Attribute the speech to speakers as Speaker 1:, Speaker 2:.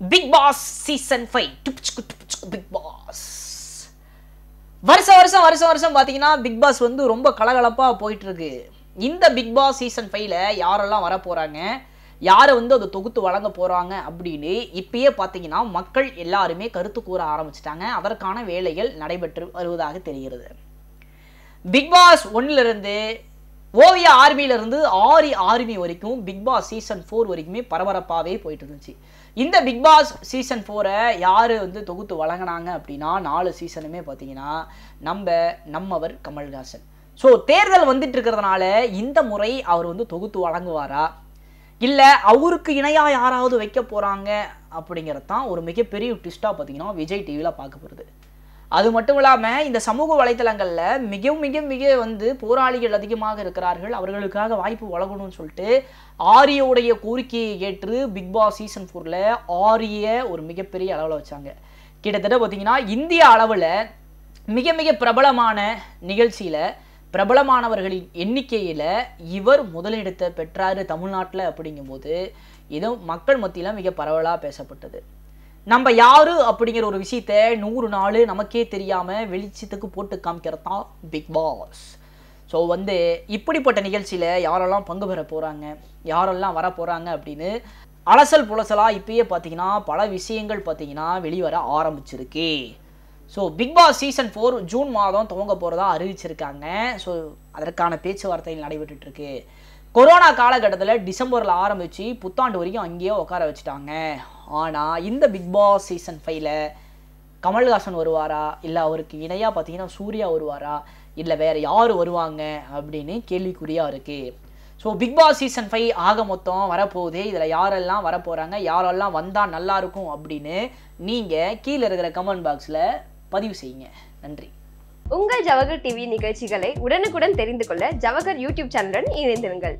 Speaker 1: Bigg Boss season five Bigg Boss வருஷம் வருஷம் வருஷம் வருஷம் பார்த்தீங்கன்னா பிக் பாஸ் வந்து ரொம்ப கலகலப்பாக போயிட்டு இருக்கு இந்த பிக் பாஸ் சீசன் ஃபைவ்ல யாரெல்லாம் வர போறாங்க? யாரை வந்து அதை தொகுத்து வழங்க போறாங்க அப்படின்னு இப்பயே பார்த்தீங்கன்னா மக்கள் எல்லாருமே கருத்து கூற ஆரம்பிச்சிட்டாங்க. அதற்கான வேலைகள் நடைபெற்று வருவதாக தெரிகிறது. பிக் பாஸ் ஒன்னிலிருந்து ஓவியா ஆர்மியிலிருந்து ஆரி ஆர்மி வரைக்கும் பிக் பாஸ் சீசன் ஃபோர் வரைக்குமே பரபரப்பாகவே போயிட்டு இருந்துச்சு இந்த பிக் பாஸ் சீசன் ஃபோரை யார் வந்து தொகுத்து வழங்கினாங்க அப்படின்னா நாலு சீசனுமே பார்த்தீங்கன்னா நம்ம நம்மவர் கமல்ஹாசன். ஸோ தேர்தல் வந்துட்டு இருக்கிறதுனால இந்த முறை அவர் வந்து தொகுத்து வழங்குவாரா? இல்லை அவருக்கு இணையாக யாராவது வைக்க போகிறாங்க அப்படிங்கிறது தான் ஒரு மிகப்பெரிய ட்விஸ்ட்டாக பார்த்தீங்கன்னா விஜய் டிவியில் பார்க்க போகிறது அது மட்டும் இல்லாமல் இந்த சமூக வலைத்தளங்களில் மிக மிக மிக வந்து போராளிகள் அதிகமாக இருக்கிறார்கள். அவர்களுக்காக வாய்ப்பு வழங்கணும்னு சொல்லிட்டு ஆரியோடைய கோரிக்கையை ஏற்று பிக் பாஸ் சீசன் ஃபோரில் ஆரிய ஒரு மிகப்பெரிய அளவில் வச்சாங்க. கிட்டத்தட்ட பார்த்தீங்கன்னா இந்திய அளவில் மிக மிக பிரபலமான நிகழ்ச்சியில் பிரபலமானவர்களின் எண்ணிக்கையில் இவர் முதலிடத்தை பெற்றார் தமிழ்நாட்டில் அப்படிங்கும்போது இது மக்கள் மத்தியில் மிக பரவலாக பேசப்பட்டது. நம்ம யாரு அப்படிங்கிற ஒரு விஷயத்த நூறு நாள் நமக்கே தெரியாம வெளிச்சத்துக்கு போட்டு காமிக்கிறது தான் பிக் பாஸ் ஸோ வந்து இப்படிப்பட்ட நிகழ்ச்சியில் யாரெல்லாம் பங்கு பெற போகிறாங்க யாரெல்லாம் வர போகிறாங்க அப்படின்னு அலசல் புலசலாக இப்பயே பார்த்தீங்கன்னா பல விஷயங்கள் பார்த்தீங்கன்னா வெளிவர ஆரம்பிச்சிருக்கு. So Bigg Boss season four June மாதம் துவங்க போகிறதா அறிவிச்சிருக்காங்க. ஸோ அதற்கான பேச்சுவார்த்தைகள் நடைபெற்றுட்டு இருக்கு கொரோனா காலகட்டத்தில் டிசம்பரில் ஆரம்பித்து புத்தாண்டு வரைக்கும் அங்கேயே உட்கார வச்சுட்டாங்க. ஆனால் இந்த பிக் பாஸ் சீசன் ஃபைவ்ல கமல்ஹாசன் வருவாரா? இல்லை அவருக்கு இணையாக பார்த்தீங்கன்னா சூர்யா வருவாரா? இல்லை வேறு யார் வருவாங்க? அப்படின்னு கேள்விக்குறியாக இருக்குது so Bigg Boss season five ஆக மொத்தம் வரப்போகுது. இதில் யாரெல்லாம் வரப்போகிறாங்க யாரெல்லாம் வந்தால் நல்லா இருக்கும் அப்படின்னு நீங்கள் கீழே இருக்கிற கமெண்ட் பாக்ஸில் பதிவு செய்யுங்க. நன்றி.
Speaker 2: உங்கள் ஜவஹர் டிவி நிகழ்ச்சிகளை உடனுக்குடன் தெரிந்து கொள்ள ஜவஹர் யூடியூப் சேனலுடன் இணைந்திருங்கள்.